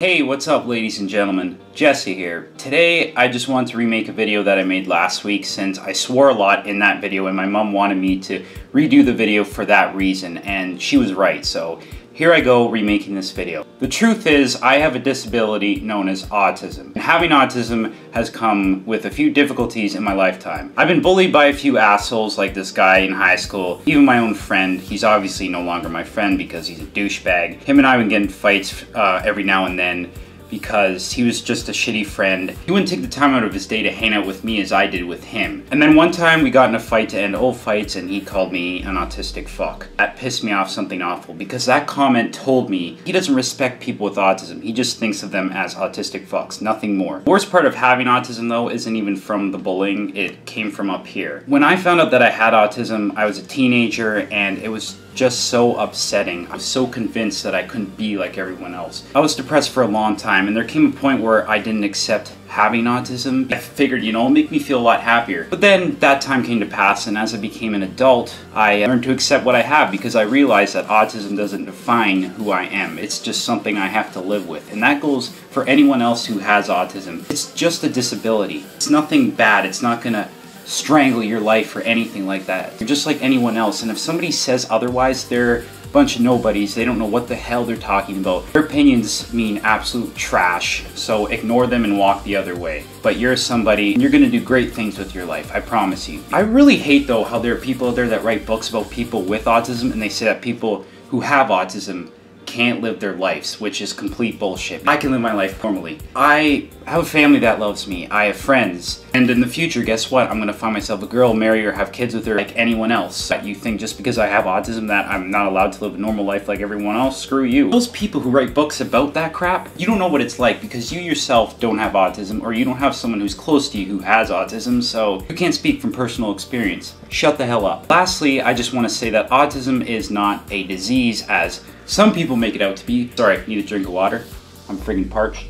what's up ladies and gentlemen? Jesse here. Today I just want to remake a video that I made last week since I swore a lot in that video and my mom wanted me to redo the video for that reason and she was right so here I go remaking this video. The truth is, I have a disability known as autism. Having autism has come with a few difficulties in my lifetime. I've been bullied by a few assholes like this guy in high school, even my own friend. He's obviously no longer my friend because he's a douchebag. Him and I have been getting fights uh, every now and then because he was just a shitty friend. He wouldn't take the time out of his day to hang out with me as I did with him. And then one time we got in a fight to end all fights and he called me an autistic fuck. That pissed me off something awful because that comment told me he doesn't respect people with autism. He just thinks of them as autistic fucks, nothing more. The worst part of having autism though isn't even from the bullying, it came from up here. When I found out that I had autism, I was a teenager and it was just so upsetting. I was so convinced that I couldn't be like everyone else. I was depressed for a long time and there came a point where I didn't accept having autism. I figured, you know, it'll make me feel a lot happier. But then that time came to pass and as I became an adult, I uh, learned to accept what I have because I realized that autism doesn't define who I am. It's just something I have to live with. And that goes for anyone else who has autism. It's just a disability. It's nothing bad. It's not gonna strangle your life or anything like that. You're just like anyone else, and if somebody says otherwise, they're a bunch of nobodies. They don't know what the hell they're talking about. Their opinions mean absolute trash, so ignore them and walk the other way. But you're somebody, and you're gonna do great things with your life, I promise you. I really hate though how there are people out there that write books about people with autism, and they say that people who have autism can't live their lives, which is complete bullshit. I can live my life normally. I have a family that loves me. I have friends. And in the future, guess what? I'm gonna find myself a girl, marry her, have kids with her like anyone else. That you think just because I have autism that I'm not allowed to live a normal life like everyone else? Screw you. Those people who write books about that crap, you don't know what it's like because you yourself don't have autism or you don't have someone who's close to you who has autism, so you can't speak from personal experience. Shut the hell up. Lastly, I just want to say that autism is not a disease as some people make it out to be. Sorry, I need a drink of water. I'm friggin' parched.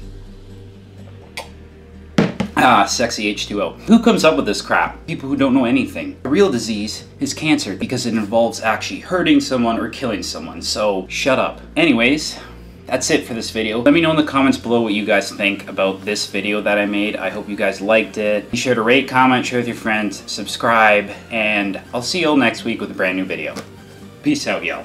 Ah, sexy H2O. Who comes up with this crap? People who don't know anything. The real disease is cancer because it involves actually hurting someone or killing someone, so shut up. Anyways, that's it for this video. Let me know in the comments below what you guys think about this video that I made. I hope you guys liked it. Be sure to rate, comment, share with your friends, subscribe, and I'll see you all next week with a brand new video. Peace out, y'all.